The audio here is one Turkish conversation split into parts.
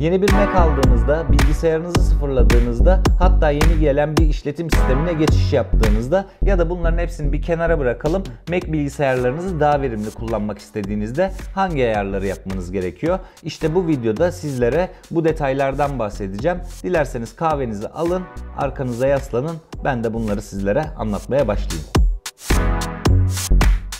Yeni bir Mac aldığınızda, bilgisayarınızı sıfırladığınızda, hatta yeni gelen bir işletim sistemine geçiş yaptığınızda ya da bunların hepsini bir kenara bırakalım. Mac bilgisayarlarınızı daha verimli kullanmak istediğinizde hangi ayarları yapmanız gerekiyor? İşte bu videoda sizlere bu detaylardan bahsedeceğim. Dilerseniz kahvenizi alın, arkanıza yaslanın. Ben de bunları sizlere anlatmaya başlayayım.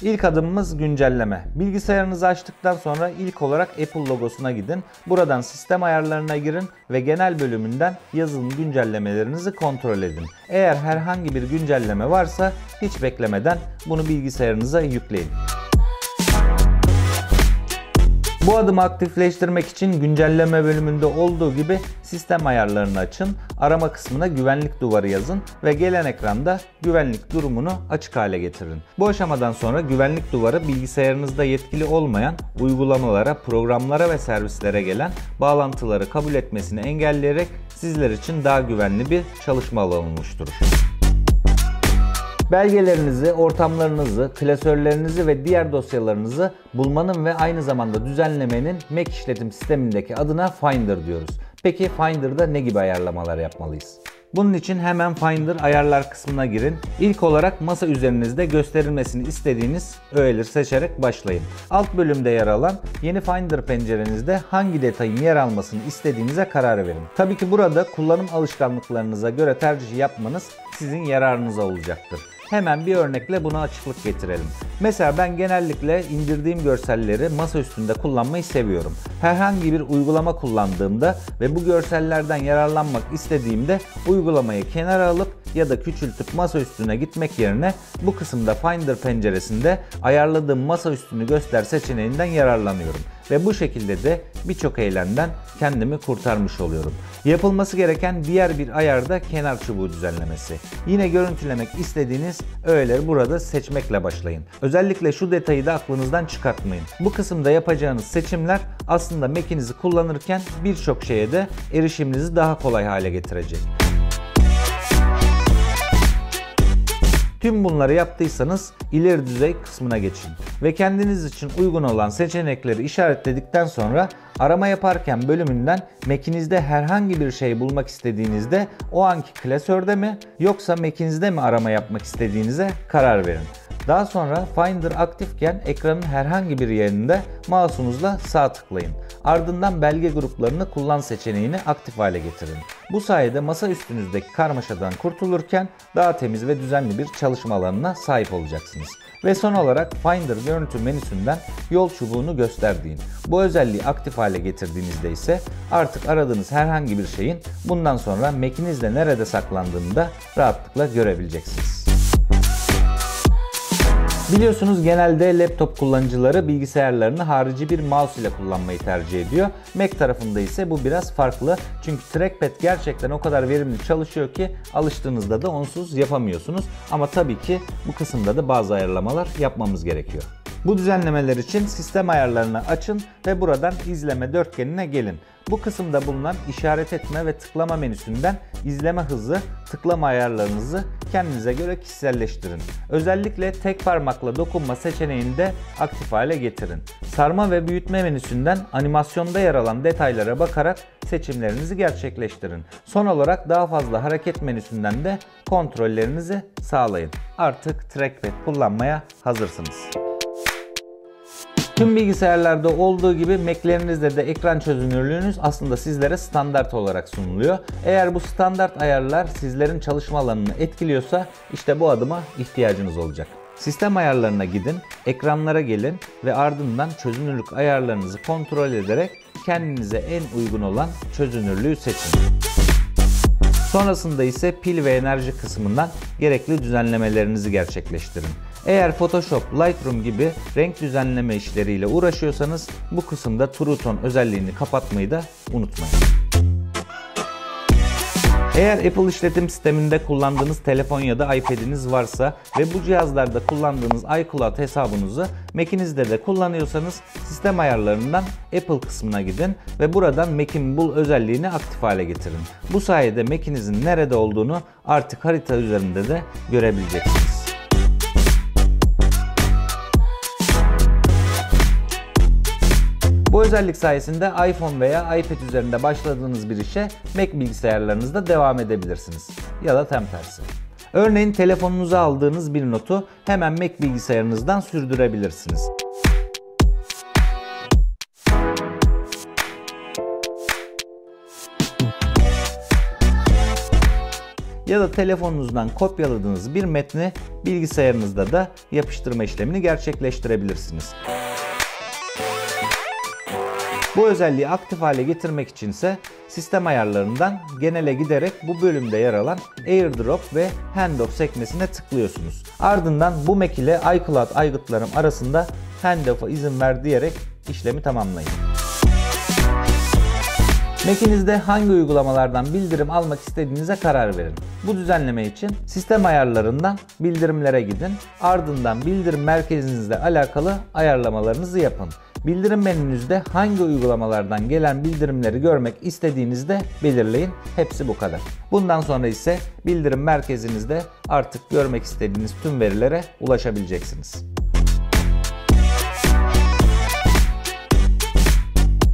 İlk adımımız güncelleme. Bilgisayarınızı açtıktan sonra ilk olarak Apple logosuna gidin. Buradan sistem ayarlarına girin ve genel bölümünden yazılım güncellemelerinizi kontrol edin. Eğer herhangi bir güncelleme varsa hiç beklemeden bunu bilgisayarınıza yükleyin. Bu adımı aktifleştirmek için güncelleme bölümünde olduğu gibi sistem ayarlarını açın, arama kısmına güvenlik duvarı yazın ve gelen ekranda güvenlik durumunu açık hale getirin. Bu aşamadan sonra güvenlik duvarı bilgisayarınızda yetkili olmayan uygulamalara, programlara ve servislere gelen bağlantıları kabul etmesini engelleyerek sizler için daha güvenli bir çalışma alanı oluşturur. Belgelerinizi, ortamlarınızı, klasörlerinizi ve diğer dosyalarınızı bulmanın ve aynı zamanda düzenlemenin Mac işletim sistemindeki adına Finder diyoruz. Peki Finder'da ne gibi ayarlamalar yapmalıyız? Bunun için hemen Finder ayarlar kısmına girin. İlk olarak masa üzerinizde gösterilmesini istediğiniz öğeleri seçerek başlayın. Alt bölümde yer alan yeni Finder pencerenizde hangi detayın yer almasını istediğinize karar verin. Tabii ki burada kullanım alışkanlıklarınıza göre tercih yapmanız sizin yararınıza olacaktır. Hemen bir örnekle buna açıklık getirelim. Mesela ben genellikle indirdiğim görselleri masa üstünde kullanmayı seviyorum. Herhangi bir uygulama kullandığımda ve bu görsellerden yararlanmak istediğimde uygulamayı kenara alıp ya da küçültüp masa üstüne gitmek yerine bu kısımda Finder penceresinde ayarladığım masa üstünü göster seçeneğinden yararlanıyorum. Ve bu şekilde de birçok eylemden kendimi kurtarmış oluyorum. Yapılması gereken diğer bir ayar da kenar çubuğu düzenlemesi. Yine görüntülemek istediğiniz öğeleri burada seçmekle başlayın. Özellikle şu detayı da aklınızdan çıkartmayın. Bu kısımda yapacağınız seçimler aslında Mac'inizi kullanırken birçok şeye de erişiminizi daha kolay hale getirecek. Tüm bunları yaptıysanız ileri düzey kısmına geçin ve kendiniz için uygun olan seçenekleri işaretledikten sonra arama yaparken bölümünden Mac'inizde herhangi bir şey bulmak istediğinizde o anki klasörde mi yoksa Mac'inizde mi arama yapmak istediğinize karar verin. Daha sonra Finder aktifken ekranın herhangi bir yerinde mouse'unuzla sağ tıklayın. Ardından belge gruplarını kullan seçeneğini aktif hale getirin. Bu sayede masa üstünüzdeki karmaşadan kurtulurken daha temiz ve düzenli bir çalışma alanına sahip olacaksınız. Ve son olarak Finder görüntü menüsünden yol çubuğunu göster deyin. Bu özelliği aktif hale getirdiğinizde ise artık aradığınız herhangi bir şeyin bundan sonra Mac'inizde nerede saklandığını da rahatlıkla görebileceksiniz. Biliyorsunuz genelde laptop kullanıcıları bilgisayarlarını harici bir mouse ile kullanmayı tercih ediyor. Mac tarafında ise bu biraz farklı. Çünkü trackpad gerçekten o kadar verimli çalışıyor ki alıştığınızda da onsuz yapamıyorsunuz. Ama tabii ki bu kısımda da bazı ayarlamalar yapmamız gerekiyor. Bu düzenlemeler için sistem ayarlarını açın ve buradan izleme dörtgenine gelin. Bu kısımda bulunan işaret etme ve tıklama menüsünden izleme hızı, tıklama ayarlarınızı kendinize göre kişiselleştirin. Özellikle tek parmakla dokunma seçeneğini de aktif hale getirin. Sarma ve büyütme menüsünden animasyonda yer alan detaylara bakarak seçimlerinizi gerçekleştirin. Son olarak daha fazla hareket menüsünden de kontrollerinizi sağlayın. Artık trackpad kullanmaya hazırsınız. Tüm bilgisayarlarda olduğu gibi Mac'lerinizde de ekran çözünürlüğünüz aslında sizlere standart olarak sunuluyor. Eğer bu standart ayarlar sizlerin çalışma alanını etkiliyorsa işte bu adıma ihtiyacınız olacak. Sistem ayarlarına gidin, ekranlara gelin ve ardından çözünürlük ayarlarınızı kontrol ederek kendinize en uygun olan çözünürlüğü seçin. Sonrasında ise pil ve enerji kısmından gerekli düzenlemelerinizi gerçekleştirin. Eğer Photoshop, Lightroom gibi renk düzenleme işleriyle uğraşıyorsanız bu kısımda True Tone özelliğini kapatmayı da unutmayın. Eğer Apple işletim sisteminde kullandığınız telefon ya da iPad'iniz varsa ve bu cihazlarda kullandığınız iCloud hesabınızı Mac'inizde de kullanıyorsanız sistem ayarlarından Apple kısmına gidin ve buradan Mac'in Bul özelliğini aktif hale getirin. Bu sayede Mac'inizin nerede olduğunu artık harita üzerinde de görebileceksiniz. Bu özellik sayesinde iPhone veya iPad üzerinde başladığınız bir işe Mac bilgisayarlarınızda devam edebilirsiniz. Ya da tam tersi. Örneğin telefonunuza aldığınız bir notu hemen Mac bilgisayarınızdan sürdürebilirsiniz. ya da telefonunuzdan kopyaladığınız bir metni bilgisayarınızda da yapıştırma işlemini gerçekleştirebilirsiniz. Bu özelliği aktif hale getirmek içinse sistem ayarlarından genele giderek bu bölümde yer alan AirDrop ve Handoff sekmesine tıklıyorsunuz. Ardından bu Mac ile iCloud aygıtlarım arasında handoff'a izin ver diyerek işlemi tamamlayın. Mac'inizde hangi uygulamalardan bildirim almak istediğinize karar verin. Bu düzenleme için sistem ayarlarından bildirimlere gidin. Ardından bildirim merkezinizle alakalı ayarlamalarınızı yapın. Bildirim menünüzde hangi uygulamalardan gelen bildirimleri görmek istediğinizde belirleyin. Hepsi bu kadar. Bundan sonra ise bildirim merkezinizde artık görmek istediğiniz tüm verilere ulaşabileceksiniz.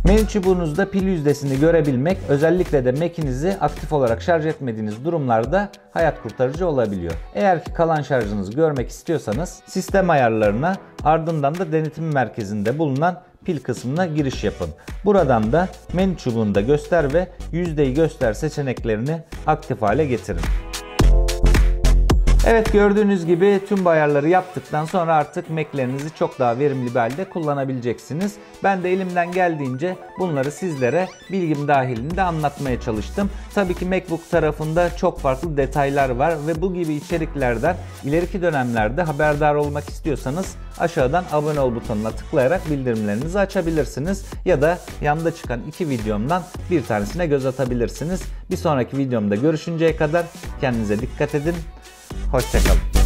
Menü çubuğunuzda pil yüzdesini görebilmek özellikle de Mac'inizi aktif olarak şarj etmediğiniz durumlarda hayat kurtarıcı olabiliyor. Eğer ki kalan şarjınızı görmek istiyorsanız sistem ayarlarına ardından da denetim merkezinde bulunan pil kısmına giriş yapın. Buradan da menü çubuğunda göster ve yüzdeyi göster seçeneklerini aktif hale getirin. Evet gördüğünüz gibi tüm bu ayarları yaptıktan sonra artık Mac'lerinizi çok daha verimli bir halde kullanabileceksiniz. Ben de elimden geldiğince bunları sizlere bilgim dahilinde anlatmaya çalıştım. Tabii ki MacBook tarafında çok farklı detaylar var ve bu gibi içeriklerden ileriki dönemlerde haberdar olmak istiyorsanız aşağıdan abone ol butonuna tıklayarak bildirimlerinizi açabilirsiniz. Ya da yanında çıkan iki videomdan bir tanesine göz atabilirsiniz. Bir sonraki videomda görüşünceye kadar kendinize dikkat edin. Hoşçakalın.